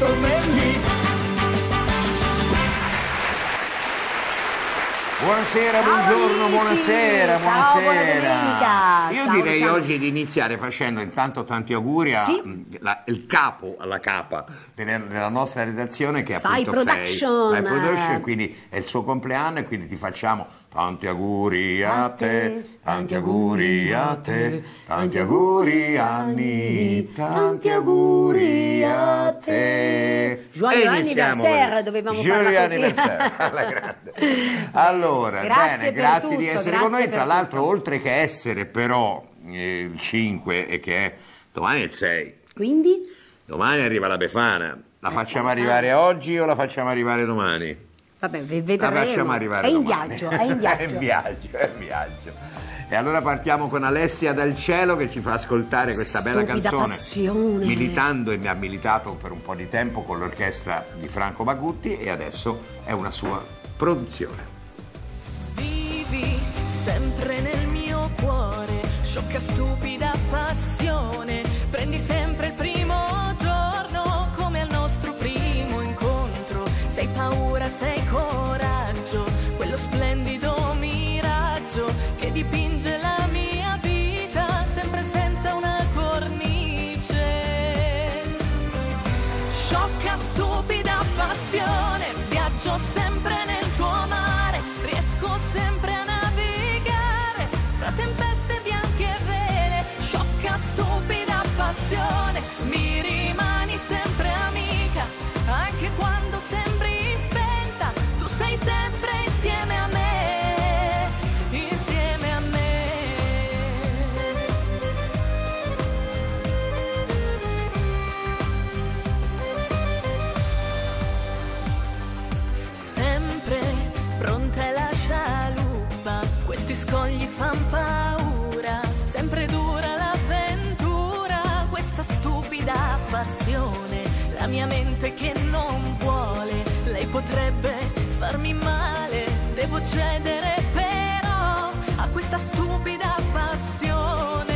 tanti Buonasera, buongiorno, amici. buonasera, Ciao, buona buonasera. domenica. Io Ciao, direi ciao. oggi di iniziare facendo intanto tanti auguri a Sì. il capo alla capa della, della nostra redazione che è Fai appunto Production. Fai Production, quindi è il suo compleanno e quindi ti facciamo tanti auguri a te, tanti auguri a te, tanti auguri Anni, tanti auguri a te. Joyeux anniversaire, dovevamo Joyeux farla così. anniversaire, alla grande. Allora, Grazie bene, grazie di tutto, essere con grazie noi. Tra l'altro, tutto. oltre che essere però eh, il 5 e che è domani è il 6, Quindi? domani arriva la Befana. La facciamo arrivare oggi o la facciamo arrivare domani? Vabbè, ve- La vedremo. facciamo arrivare È in domani. viaggio, è in viaggio. è in viaggio, è in viaggio. E allora partiamo con Alessia dal cielo che ci fa ascoltare questa bella Stupida canzone. passione. Militando e mi ha militato per un po' di tempo con l'orchestra di Franco Bagutti e adesso è una sua produzione. Vivi sempre nel mio cuore, sciocca stupida passione. Prendi sempre il primo passione, la mia mente che non vuole, lei potrebbe farmi male, devo cedere però a questa stupida passione.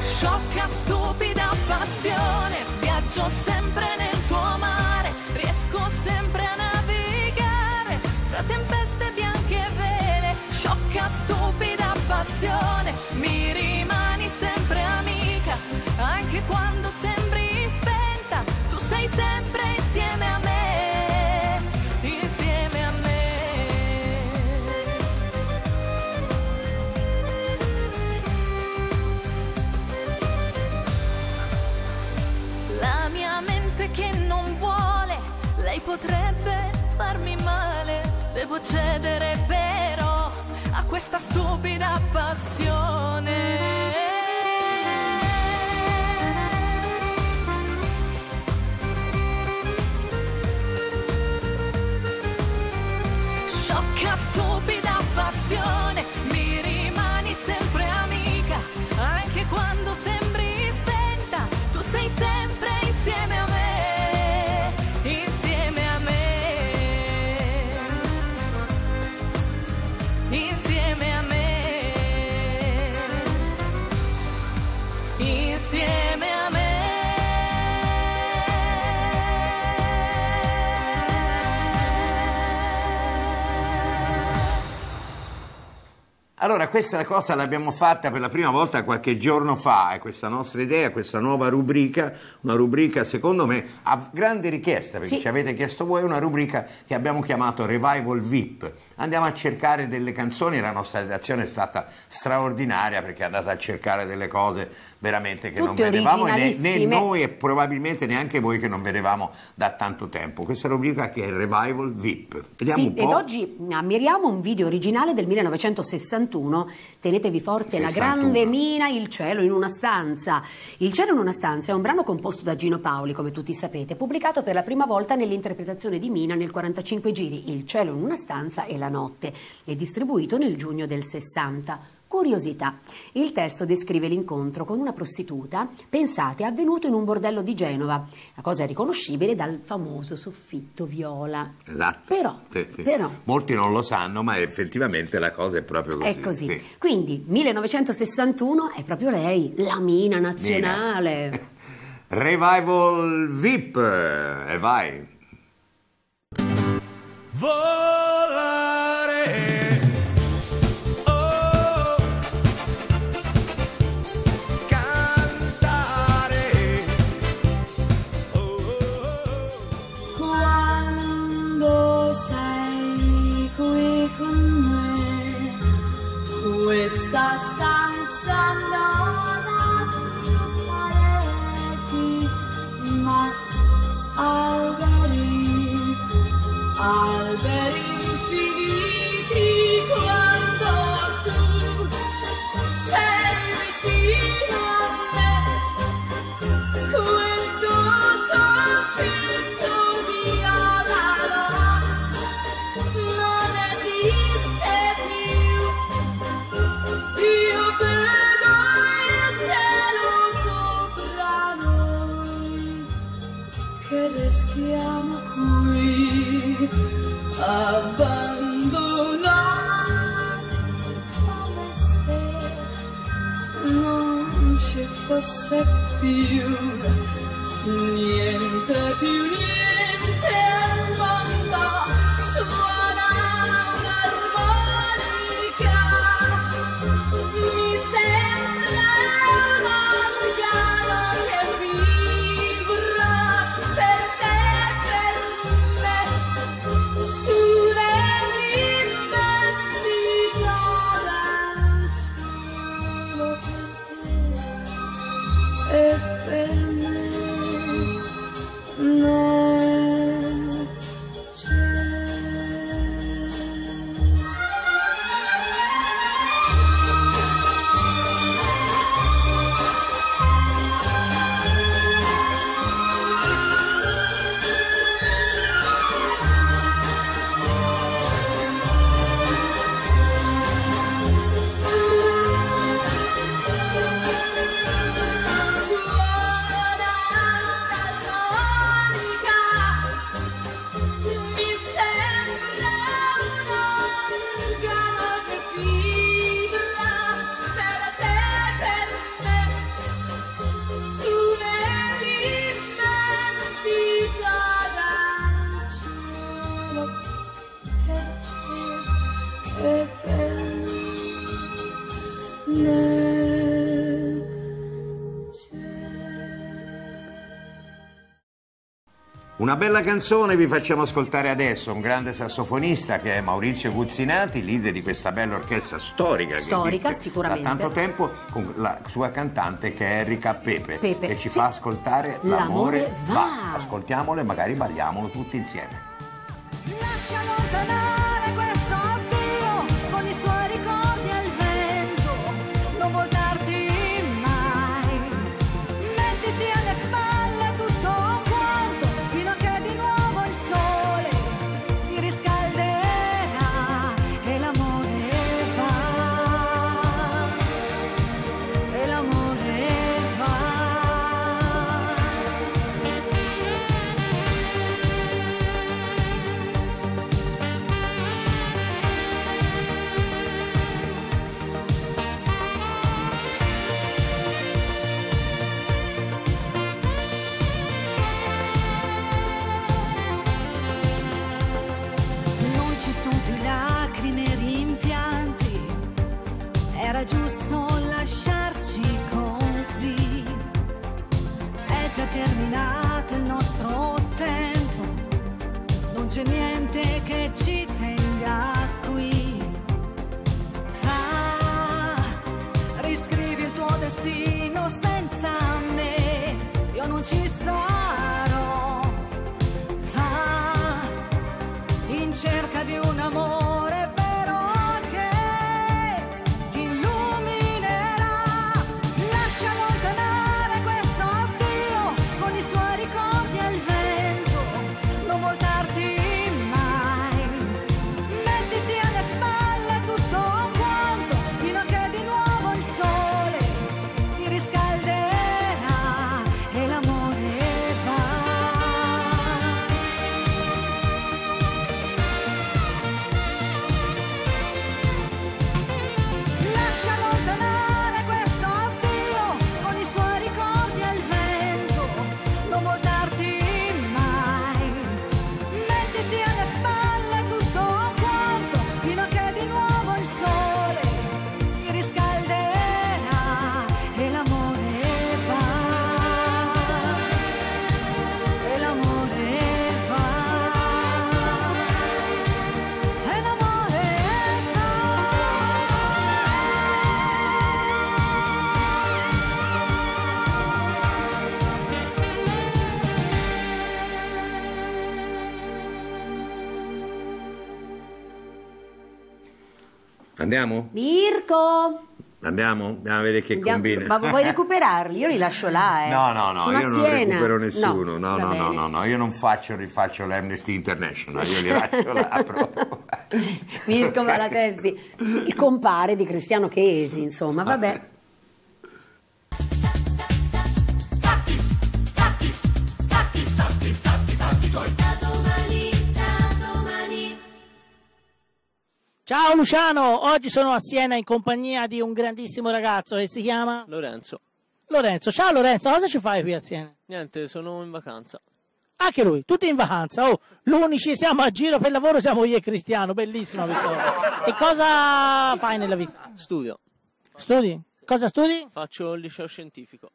Sciocca, stupida passione, viaggio sempre nel tuo mare, riesco sempre a navigare fra tempeste bianche e vele. Sciocca, stupida passione, mi anche quando sembri Allora, questa cosa l'abbiamo fatta per la prima volta qualche giorno fa, è questa nostra idea, questa nuova rubrica, una rubrica secondo me a grande richiesta, perché Sì. ci avete chiesto voi, una rubrica che abbiamo chiamato Revival VIP. Andiamo a cercare delle canzoni, la nostra redazione è stata straordinaria perché è andata a cercare delle cose veramente che non Tutte vedevamo e né, né noi e probabilmente neanche voi che non vedevamo da tanto tempo. Questa rubrica che è Revival VIP. Vediamo Sì, un po'. ed oggi ammiriamo un video originale del 1961. Tenetevi forte la 61. grande mina, il cielo in una stanza. Il cielo in una stanza è un brano composto da Gino Paoli, come tutti sapete, pubblicato per la prima volta nell'interpretazione di Mina nel 45 giri Il cielo in una stanza e la notte e distribuito nel giugno del 60. Curiosità. Il testo descrive l'incontro con una prostituta, pensate, avvenuto in un bordello di Genova. La cosa è riconoscibile dal famoso soffitto viola. Esatto. Però, sì, sì. però molti non lo sanno, ma effettivamente la cosa è proprio così. È così. Sì. Quindi, 1961 è proprio lei, la mina nazionale. Mina. Revival VIP, e vai. Vola! siamo qui abbandonati come se non ci fosse più niente più niente Well Una bella canzone vi facciamo ascoltare adesso, un grande sassofonista che è Maurizio Guzzinati, leader di questa bella orchestra storica. Storica, sicuramente. Da tanto tempo, con la sua cantante che è Enrica Pepe, Pepe. che ci sì. fa ascoltare L'amore, L'amore va. va. Ascoltiamolo e magari balliamolo tutti insieme. Lascialo tornare. te che ci Andiamo? Mirko! Andiamo? Andiamo a vedere che Andiamo- combina. Ma vuoi recuperarli? Io li lascio là, eh. No, no, no, Sono a io non Siena. recupero nessuno. No, no, no, no, no, io non faccio, rifaccio l'Amnesty International, io li lascio là proprio. Mirko Malatesti, il compare di Cristiano Chesi, insomma, vabbè. Ciao Luciano, oggi sono a Siena in compagnia di un grandissimo ragazzo che si chiama Lorenzo. Lorenzo. Ciao Lorenzo, cosa ci fai qui a Siena? Niente, sono in vacanza. Anche lui, tutti in vacanza. Oh, l'unici siamo a giro per lavoro siamo io e Cristiano, bellissima questa cosa. E cosa fai nella vita? Studio. Studi? Cosa studi? Faccio il liceo scientifico.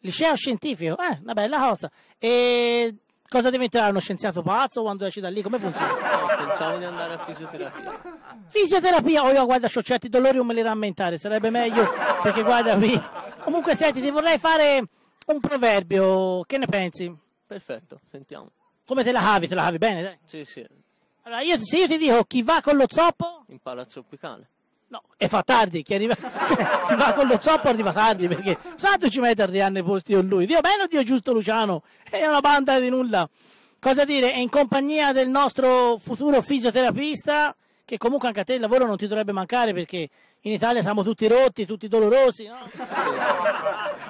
Liceo scientifico, eh, una bella cosa. E cosa diventerà uno scienziato pazzo quando esci da lì? Come funziona? No, pensavo di andare a fisioterapia. Fisioterapia, oh io guarda, c'ho certi dolori non me li rammentare, sarebbe meglio perché guarda qui. Comunque senti, ti vorrei fare un proverbio, che ne pensi? Perfetto, sentiamo. Come te la cavi? Te la cavi bene, dai. Sì, sì, Allora, io, se io ti dico chi va con lo zoppo, impara a zoppicare. No, e fa tardi, chi, arriva, cioè, chi va con lo zoppo arriva tardi perché santo ci mette a arrivare posti con lui. Dio bello, Dio giusto Luciano, è una banda di nulla. Cosa dire? È in compagnia del nostro futuro fisioterapista, che comunque anche a te il lavoro non ti dovrebbe mancare perché in Italia siamo tutti rotti, tutti dolorosi, no?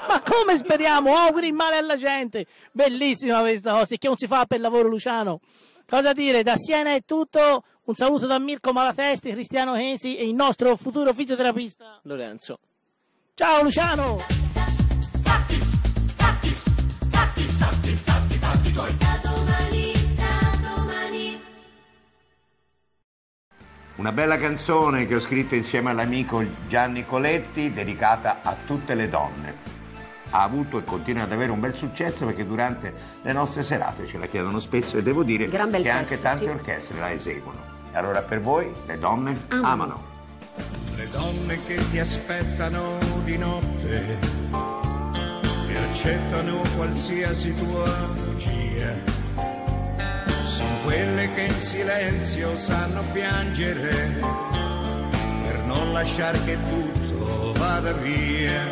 Ma come speriamo? Auguri il male alla gente. Bellissima questa cosa. Che non si fa per lavoro, Luciano? Cosa dire? Da Siena è tutto. Un saluto da Mirko Malatesti, Cristiano Hensi e il nostro futuro fisioterapista. Lorenzo. Ciao Luciano! Una bella canzone che ho scritto insieme all'amico Gianni Coletti, dedicata a tutte le donne. Ha avuto e continua ad avere un bel successo perché durante le nostre serate ce la chiedono spesso e devo dire che anche testo, tante sì. orchestre la eseguono. E allora per voi le donne Amano. amano. Le donne che ti aspettano di notte e accettano qualsiasi tua bugia. Quelle che in silenzio sanno piangere per non lasciare che tutto vada via.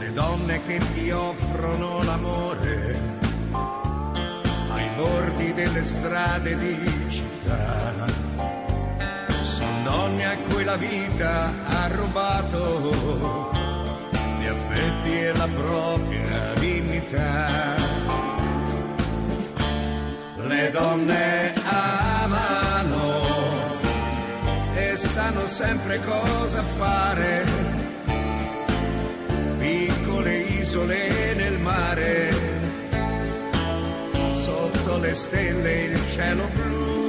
Le donne che ti offrono l'amore ai bordi delle strade di città. Sono donne a cui la vita ha rubato gli affetti e la propria dignità. Le donne amano e sanno sempre cosa fare. Piccole isole nel mare, sotto le stelle il cielo blu.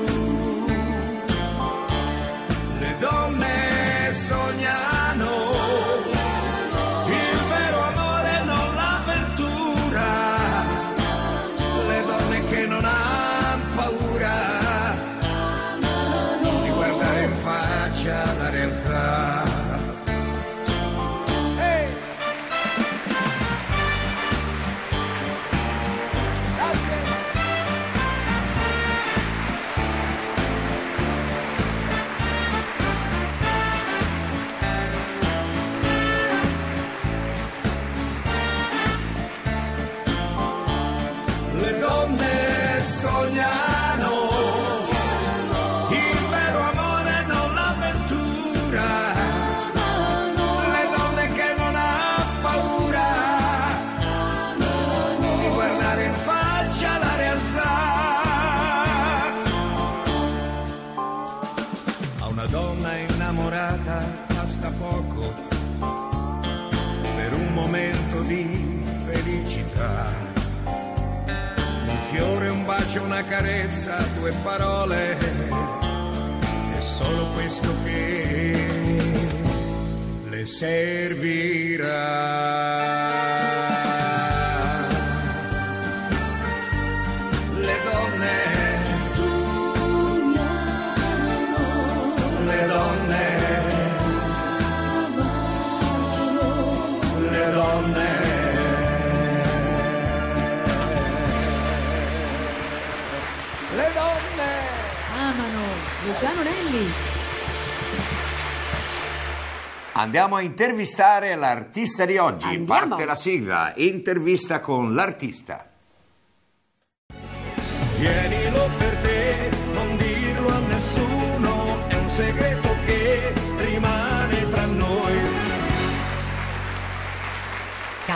Carezza, due parole, è solo questo che le servirà. Andiamo a intervistare l'artista di oggi. Andiamo. Parte la sigla. Intervista con l'artista. Tienilo per te, non dirlo a nessuno, è un segreto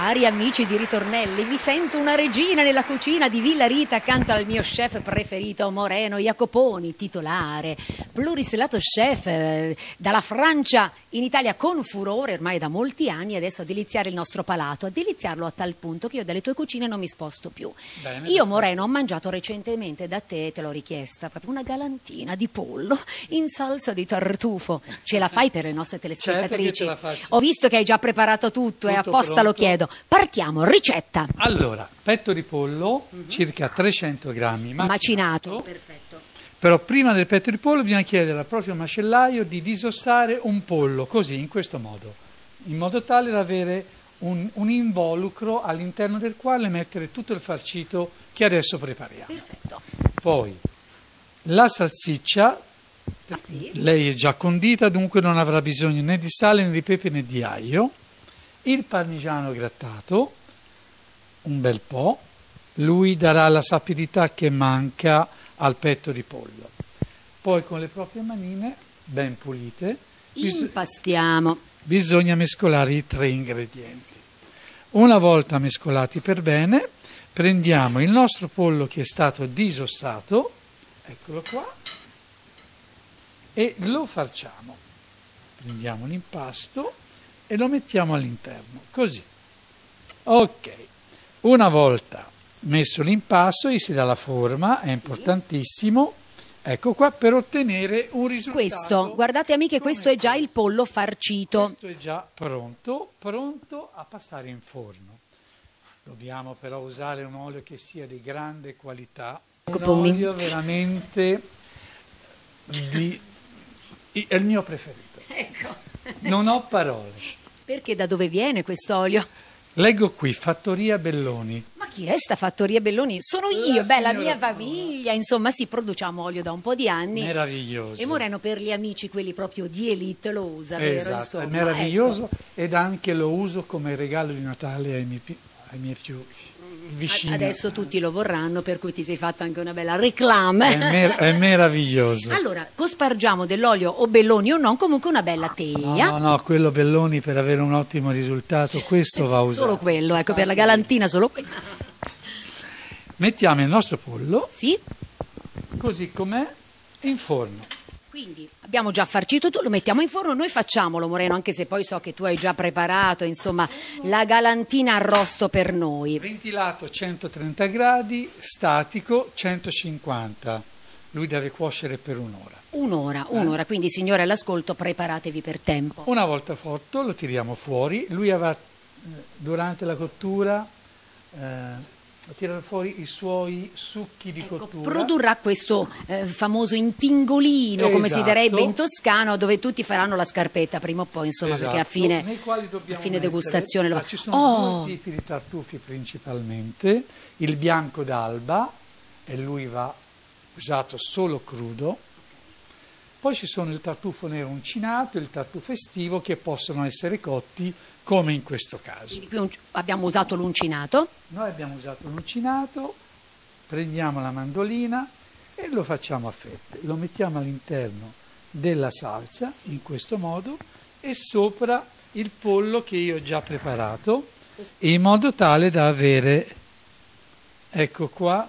Cari amici di Ritornelli, mi sento una regina nella cucina di Villa Rita accanto al mio chef preferito Moreno Jacoponi, titolare, pluristellato chef eh, dalla Francia in Italia con furore ormai da molti anni, adesso a deliziare il nostro palato, a deliziarlo a tal punto che io dalle tue cucine non mi sposto più. Bene, io Moreno ho mangiato recentemente da te, te l'ho richiesta, proprio una galantina di pollo in salsa di tartufo. Ce la fai per le nostre telespettatrici? Certo ce la faccio. Ho visto che hai già preparato tutto, e Tutto apposta lo pronto. chiedo. Partiamo, ricetta. Allora, petto di pollo, circa 300 grammi. Macinato. Perfetto. Però prima del petto di pollo bisogna chiedere al proprio macellaio di disossare un pollo, così, in questo modo, in modo tale da avere un, un involucro all'interno del quale mettere tutto il farcito che adesso prepariamo. Perfetto. Poi la salsiccia, Ah, sì? lei è già condita, dunque non avrà bisogno né di sale né di pepe né di aglio. Il parmigiano grattato, un bel po', lui darà la sapidità che manca al petto di pollo. Poi con le proprie manine, ben pulite, Impastiamo. bisogna mescolare i tre ingredienti. Una volta mescolati per bene, prendiamo il nostro pollo che è stato disossato, eccolo qua, e lo farciamo. Prendiamo l'impasto e lo mettiamo all'interno, così. Ok, una volta messo l'impasto, gli si dà la forma, è importantissimo, ecco qua, per ottenere un risultato. Questo, guardate amiche, questo è già il pollo farcito. questo è già pronto, pronto a passare in forno. Dobbiamo però usare un olio che sia di grande qualità, un Coponi. olio veramente di... è il mio preferito. Ecco. Non ho parole. Perché da dove viene quest'olio? Leggo qui, Fattoria Belloni. Ma chi è sta fattoria Belloni? Sono La io, beh, la mia famiglia, insomma, sì, produciamo olio da un po' di anni. Meraviglioso. E Moreno per gli amici, quelli proprio di elite, lo usa, vero? Esatto, è meraviglioso ecco. ed anche lo uso come regalo di Natale ai miei, ai miei più vicini. Adesso tutti lo vorranno, per cui ti sei fatto anche una bella reclama. È, mer- è meraviglioso. Allora, cospargiamo dell'olio o belloni o non, comunque una bella No, teglia. no, no, quello Belloni per avere un ottimo risultato, questo va usato. Solo quello, ecco, per la galantina solo quello. Mettiamo il nostro pollo, Sì? così com'è, in forno. Quindi abbiamo già farcito tutto, lo mettiamo in forno, noi facciamolo Moreno, anche se poi so che tu hai già preparato, insomma, la galantina arrosto per noi. Ventilato 130 gradi, statico 150. Lui deve cuocere per un'ora. Un'ora, un'ora, quindi signore all'ascolto preparatevi per tempo. Una volta fatto lo tiriamo fuori, lui avrà eh, durante la cottura eh, tirare fuori i suoi succhi di Ecco, cottura. produrrà questo eh, famoso intingolino, come si Esatto. direbbe in toscano, dove tutti faranno la scarpetta prima o poi, insomma, perché a Esatto, fine, a fine degustazione lo Ah, Ci sono Oh, due tipi di tartufi principalmente, il bianco d'alba e lui va usato solo crudo, poi ci sono il tartufo nero uncinato e il tartufo estivo che possono essere cotti come in questo caso. quindi abbiamo usato l'uncinato. Noi abbiamo usato l'uncinato, prendiamo la mandolina e lo facciamo a fette, lo mettiamo all'interno della salsa in questo modo e sopra il pollo che io ho già preparato in modo tale da avere, ecco qua,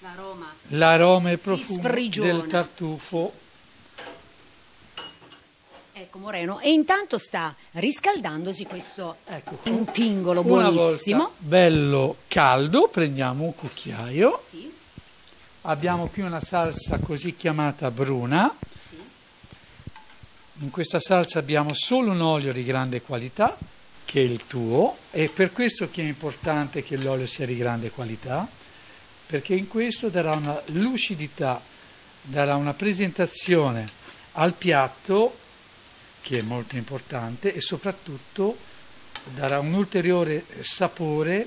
L'aroma. l'aroma e il profumo del tartufo. Ecco Moreno, e intanto sta riscaldandosi questo Ecco qua. intingolo Una buonissimo. bello caldo, prendiamo un cucchiaio, Sì, abbiamo qui una salsa così chiamata bruna, sì. In questa salsa abbiamo solo un olio di grande qualità, che è il tuo, e per questo che è importante che l'olio sia di grande qualità, perché in questo darà una lucidità, darà una presentazione al piatto che è molto importante e soprattutto darà un ulteriore sapore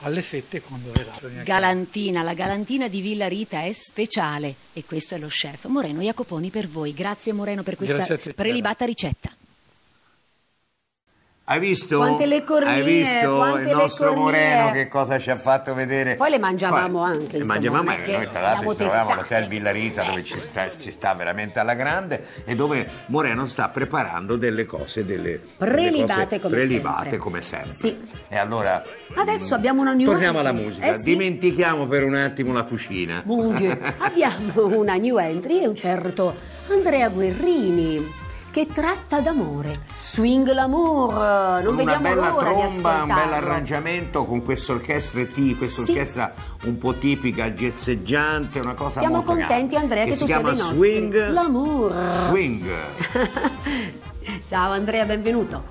alle fette quando verrà. Galantina, la galantina di Villa Rita è speciale e questo è lo chef Moreno Jacoponi per voi. Grazie Moreno per questa prelibata ricetta. Hai visto? Quante le cornie, Hai visto il nostro. Moreno che cosa ci ha fatto vedere? Poi le mangiavamo Poi- anche, Le insomma, mangiavamo non è e che noi tra l'altro ci troviamo all'Hotel Villarita dove ci sta, ci sta veramente alla grande e dove Moreno sta preparando delle cose, delle Prelibate delle cose come prelibate sempre. come sempre. Sì. E allora Adesso abbiamo una new torniamo alla musica, Eh sì. dimentichiamo per un attimo la cucina. Abbiamo una new entry e un certo Andrea Guerrini che tratta d'amore. Swing l'amour. Non una vediamo bella l'ora di tromba, un bel arrangiamento con questa orchestra T, questa Sì. orchestra un po' tipica, jazzeggiante, una cosa Siamo molto contenti grande, Andrea che, che tu si sia chiama dei nostri. Swing L'amour. Swing. Ciao Andrea, benvenuto.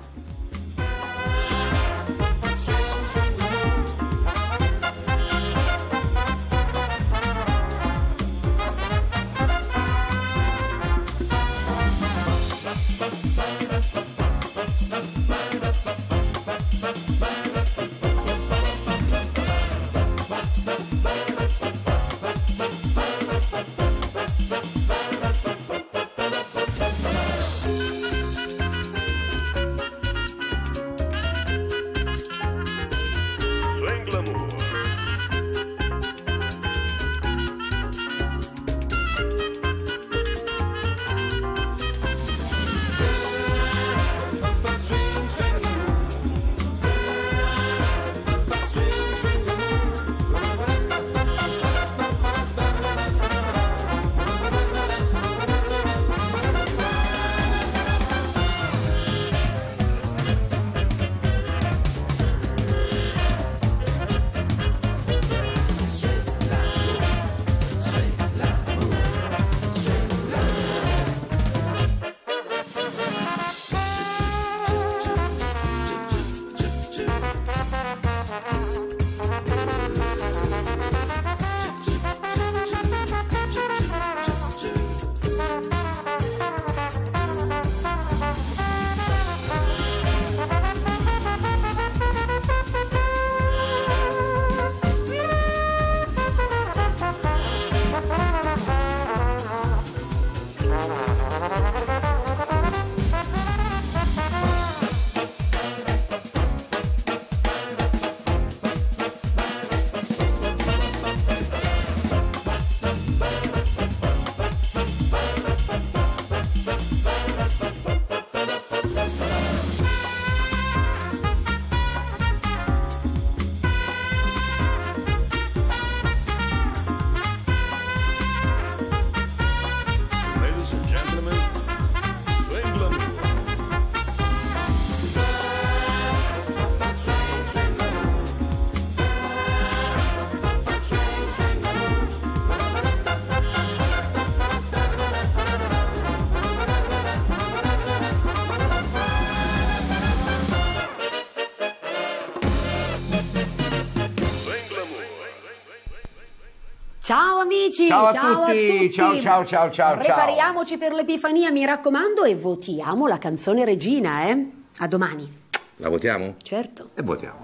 Ciao amici, Ciao a tutti, ciao, ciao, ciao, ciao, ciao. Prepariamoci per l'Epifania, mi raccomando, e votiamo la canzone regina, eh? A domani. La votiamo? Certo. E votiamola.